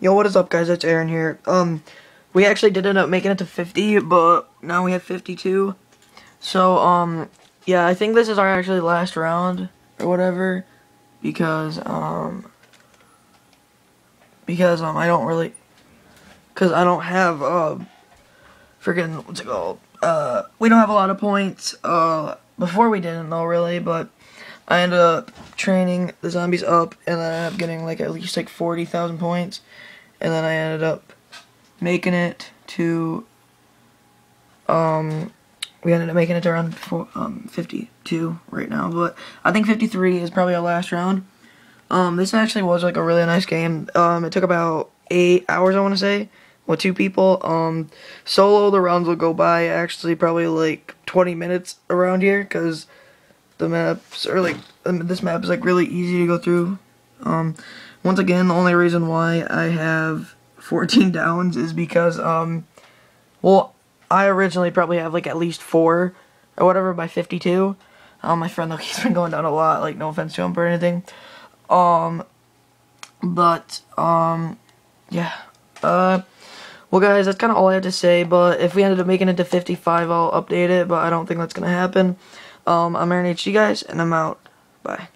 Yo, what is up, guys? It's Aaron here. Um, we actually did end up making it to 50, but now we have 52. So, um, yeah, I think this is our actually last round or whatever, because, um, because, um, I don't really, because I don't have, uh, freaking, what's it called? Uh, we don't have a lot of points, uh, before we didn't though, really, but I ended up training the zombies up, and then I ended up getting, like, at least, like, 40,000 points, and then I ended up making it to, um, we ended up making it to around four, um, 52 right now, but I think 53 is probably our last round. Um, this actually was like a really nice game. Um, it took about eight hours, I want to say, with two people. Um, solo, the rounds will go by actually probably like 20 minutes around here, because the maps are like, um, this map is like really easy to go through. Um, once again, the only reason why I have 14 downs is because, um, well, I originally probably have like at least four or whatever by 52. Um, my friend though, he's been going down a lot, like no offense to him or anything. Um, but, um, yeah. Uh, well guys, that's kind of all I have to say, but if we ended up making it to 55, I'll update it, but I don't think that's going to happen. Um, I'm Aaron you guys, and I'm out. Bye.